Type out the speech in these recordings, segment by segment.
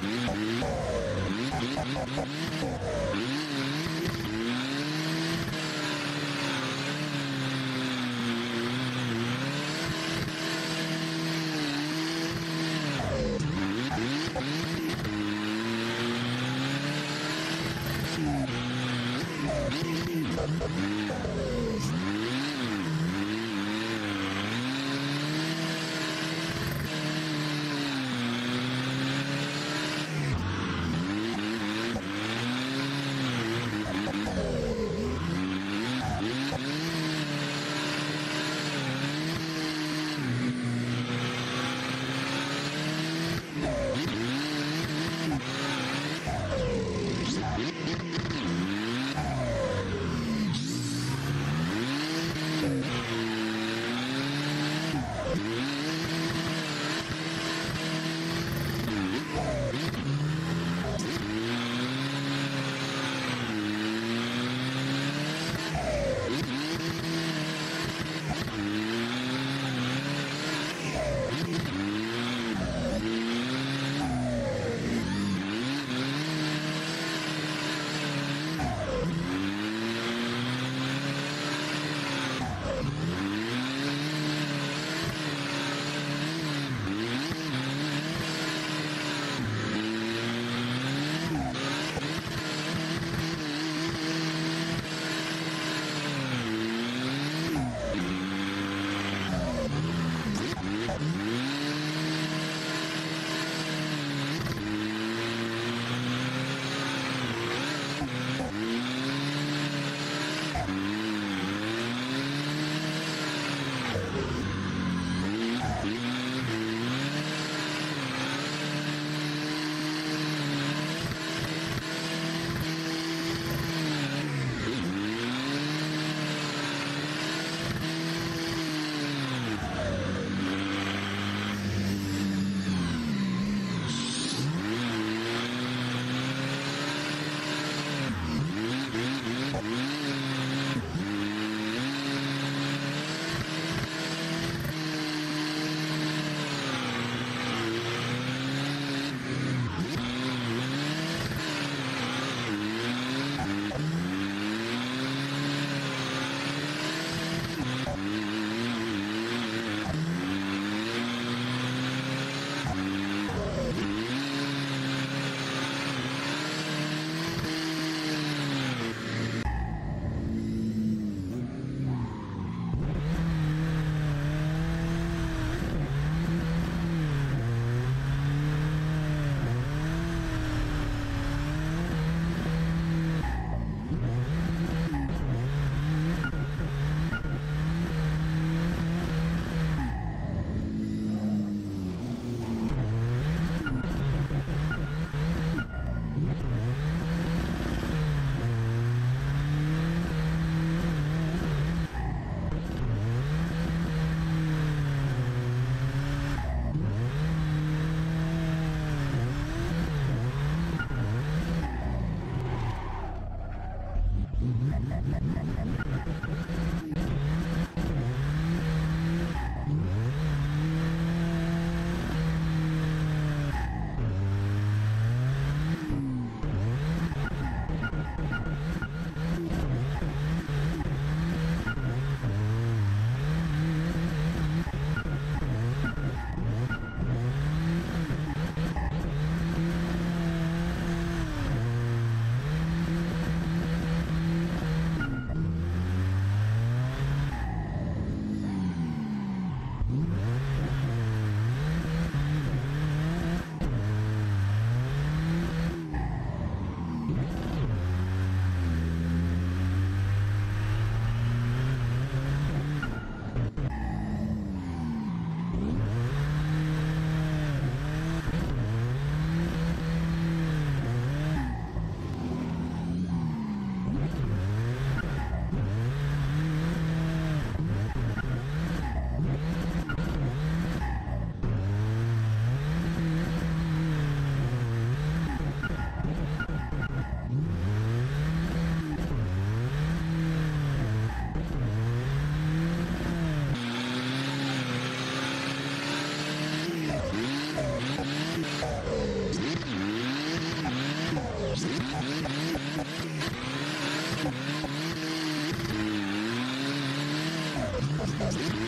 Mm-hmm. Gracias.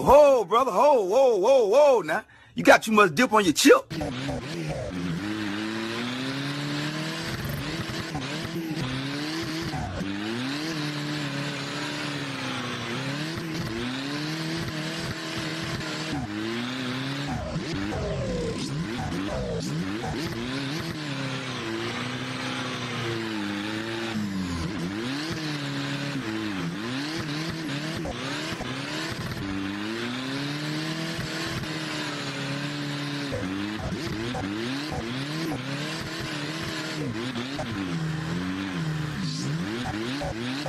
Whoa, brother. Whoa, whoa, whoa, whoa. Now, you got too much dip on your chip. Mm-hmm.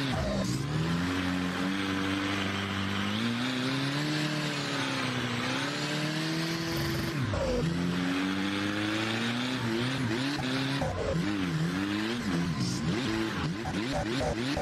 Stop.